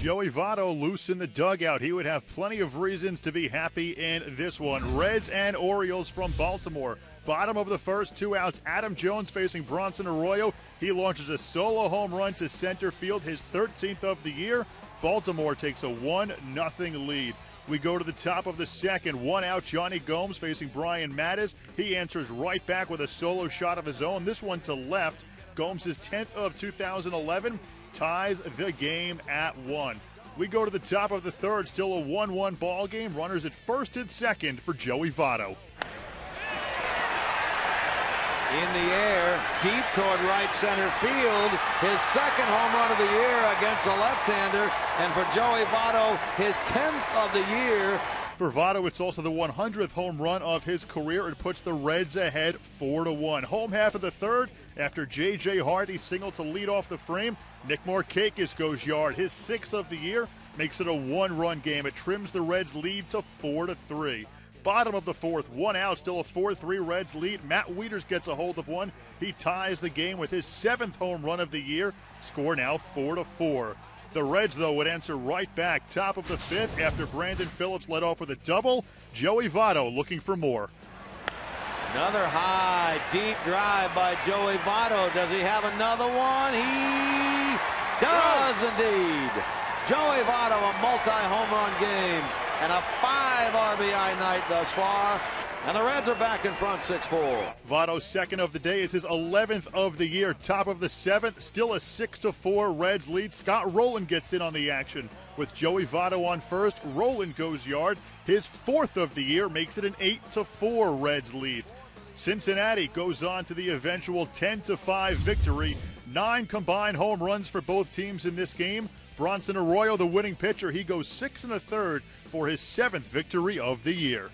Joey Votto loose in the dugout. He would have plenty of reasons to be happy in this one. Reds and Orioles from Baltimore. Bottom of the first, two outs. Adam Jones facing Bronson Arroyo. He launches a solo home run to center field, his 13th of the year. Baltimore takes a 1 0 lead. We go to the top of the second. One out, Jonny Gomes facing Brian Matusz. He answers right back with a solo shot of his own. This one to left. Gomes' 10th of 2011 ties the game at one. We go to the top of the third, still a 1 1 ball game. Runners at first and second for Joey Votto. In the air, deep toward right center field. His second home run of the year against a left-hander. And for Joey Votto, his 10th of the year. For Votto, it's also the 100th home run of his career. It puts the Reds ahead 4 to 1. Home half of the third, after J.J. Hardy singled to lead off the frame, Nick Markakis goes yard. His sixth of the year makes it a one-run game. It trims the Reds' lead to 4 to 3. Bottom of the fourth, one out, still a 4 3 Reds lead. Matt Wieters gets a hold of one. He ties the game with his seventh home run of the year. Score now 4 to 4. The Reds, though, would answer right back, top of the fifth, after Brandon Phillips led off with a double. Joey Votto looking for more. Another high, deep drive by Joey Votto. Does he have another one? He does indeed. Joey Votto, a multi-home run game and a five RBI night thus far. And the Reds are back in front 6-4. Votto's second of the day is his 11th of the year. Top of the seventh, still a 6-4 Reds lead. Scott Rolen gets in on the action. With Joey Votto on first, Rolen goes yard. His fourth of the year makes it an 8-4 Reds lead. Cincinnati goes on to the eventual 10-5 victory. Nine combined home runs for both teams in this game. Bronson Arroyo, the winning pitcher, he goes six and a third for his seventh victory of the year.